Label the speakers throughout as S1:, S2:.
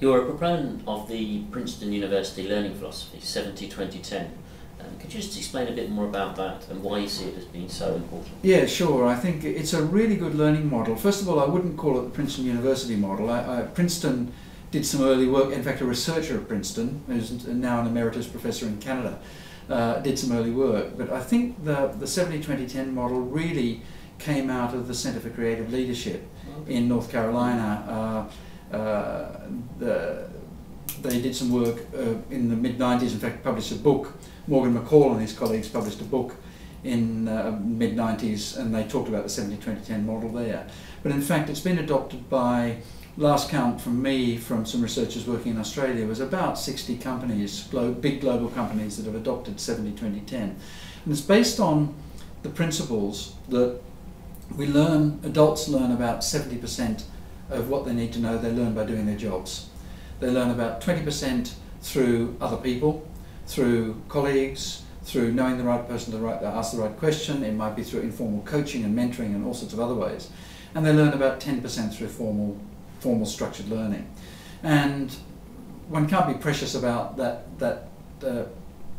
S1: You're a proponent of the Princeton University Learning Philosophy 70 2010. Um, could you just explain a bit more about that and why you see it as being so important?
S2: Yeah, sure. I think it's a really good learning model. First of all, I wouldn't call it the Princeton University model. I, I, Princeton did some early work. In fact, a researcher at Princeton, who's now an emeritus professor in Canada, uh, did some early work. But I think the, the 70-20-10 model really came out of the Center for Creative Leadership in North Carolina. Uh, the, they did some work uh, in the mid 90s, in fact, published a book. Morgan McCall and his colleagues published a book in uh, mid 90s, and they talked about the 70 20 10 model there. But in fact, it's been adopted by last count from me, from some researchers working in Australia, was about 60 companies, big global companies that have adopted 70 20 10. And it's based on the principles that we learn, adults learn about 70% of what they need to know, they learn by doing their jobs. They learn about 20% through other people, through colleagues, through knowing the right person to right, ask the right question. It might be through informal coaching and mentoring and all sorts of other ways. And they learn about 10% through formal, formal structured learning. And one can't be precious about that, that uh,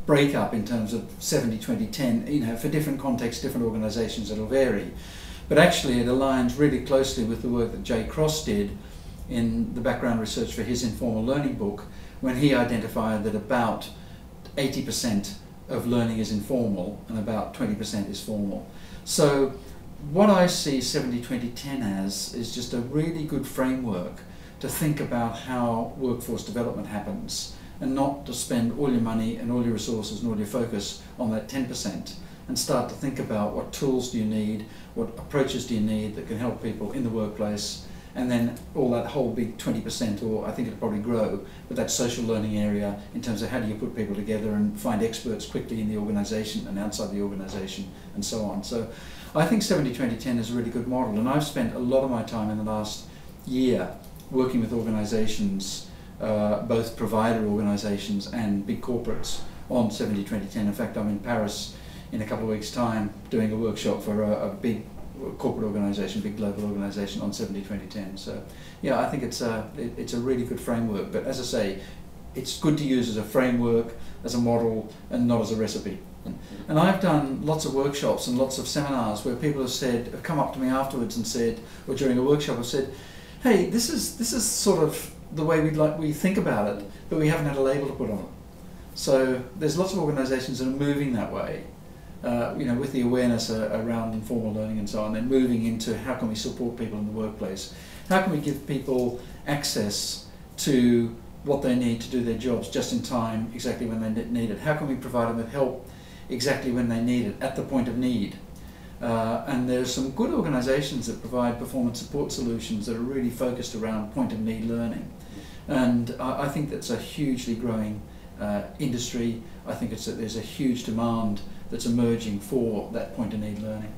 S2: breakup in terms of 70, 20, 10. You know, for different contexts, different organizations, it'll vary. But actually, it aligns really closely with the work that Jay Cross did in the background research for his informal learning book when he identified that about 80% of learning is informal and about 20% is formal. So, what I see 70 20 10 as is just a really good framework to think about how workforce development happens and not to spend all your money and all your resources and all your focus on that 10% and start to think about what tools do you need, what approaches do you need that can help people in the workplace, and then all that whole big 20%, or I think it'll probably grow, but that social learning area in terms of how do you put people together and find experts quickly in the organisation and outside the organisation and so on. So I think 70 20 10 is a really good model, and I've spent a lot of my time in the last year working with organisations, uh, both provider organisations and big corporates, on 70 20 10. In fact, I'm in Paris in a couple of weeks' time doing a workshop for a, a big corporate organisation, big global organisation on 70 2010. So, yeah, I think it's a, it, it's a really good framework. But as I say, it's good to use as a framework, as a model, and not as a recipe. And I've done lots of workshops and lots of seminars where people have said, have come up to me afterwards and said, or during a workshop, have said, "Hey, this is this is sort of the way we like we think about it, but we haven't had a label to put on it." So there's lots of organisations that are moving that way, uh, you know, with the awareness uh, around informal learning and so on, then moving into how can we support people in the workplace? How can we give people access to what they need to do their jobs just in time, exactly when they need it? How can we provide them with help exactly when they need it, at the point of need? Uh, and there's some good organisations that provide performance support solutions that are really focused around point of need learning. And I, I think that's a hugely growing uh, industry. I think it's a, there's a huge demand that's emerging for that point of need learning.